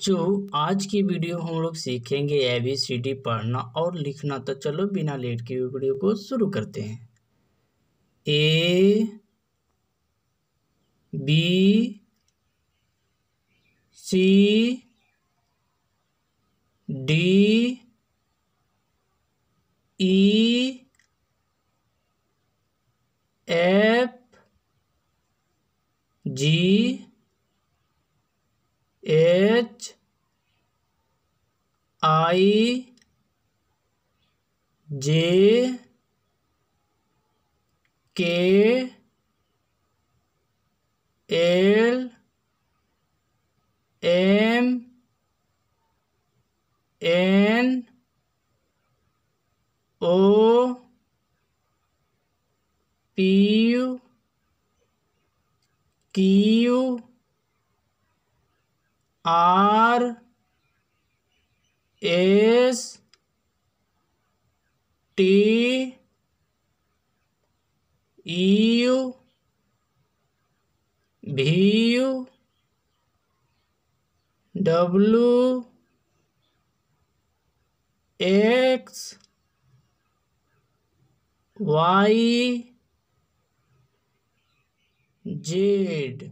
जो आज की वीडियो हम लोग सीखेंगे ए बी सी डी पढ़ना और लिखना। तो चलो बिना लेट के वीडियो को शुरू करते हैं। A B C D E F G H I J K L M N O P Q R S T U V U W X Y Z